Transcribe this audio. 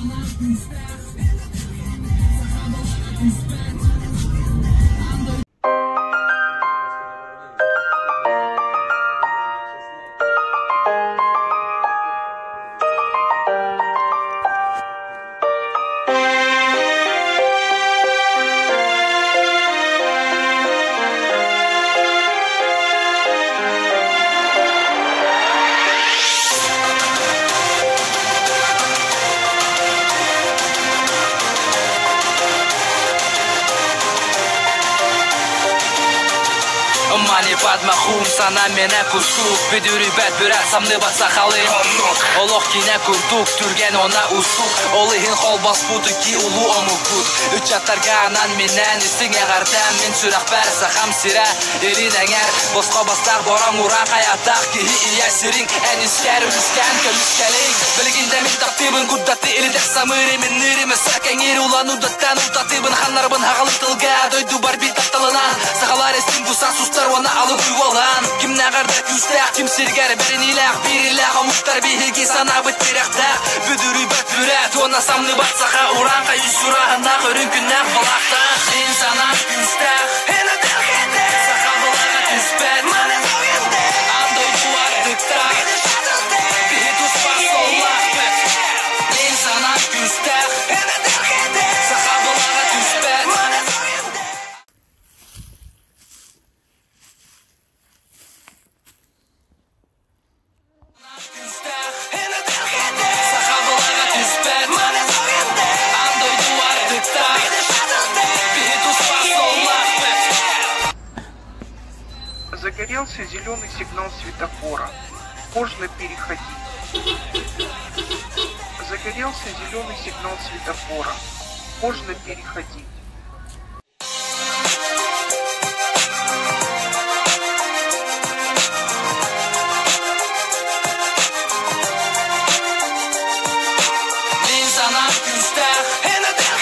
I'm not these Оммани падмахум сана мене кустук Бидүрүбәт бүрә самны басахалы Олох кинә куртук түрген она устук Олыһин холбас буду ки улу омукут Үчаттарга анан менен истиңе гардам Мен сүрәк бәр сахам сирә Ирин әңәр Босқа бастақ боран ура Хаятақ киһи ия сирин Ән искәр үлискән көміскәлин Білгендә мен таптыбын куддаты Илидек самыры мен Сәкәң ир улан удаттан Утатыбын ханнарбын хағылып тылга Дойду бар Вана алып уйвалан Ким нәгәрдә күстәк Ким сиргәр бәрін иләк Bir иләк Омуштар биһиги сана бит тирәктәк Бүдүрү бәт бүрәт Вана самны батсаха Уран кайы сүрағында Көрін күннәк балақта Загорелся зеленый сигнал светофора. Можно переходить. Загорелся зеленый сигнал светофора. Можно переходить. Din sana küster Henne der